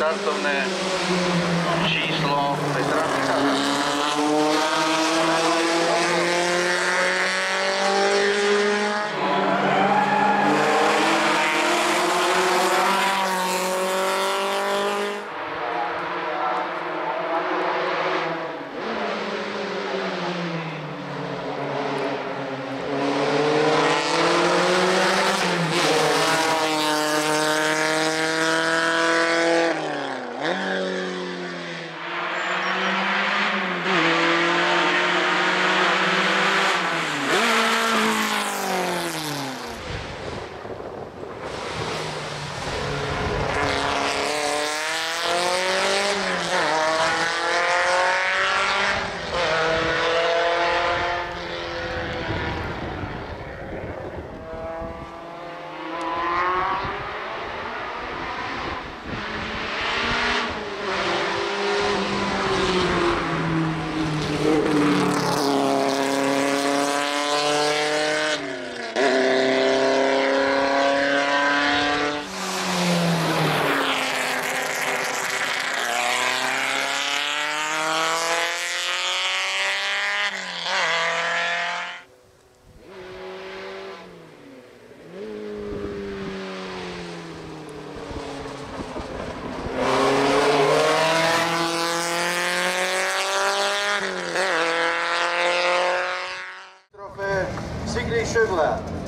startovné číslo Petra Michálka. three.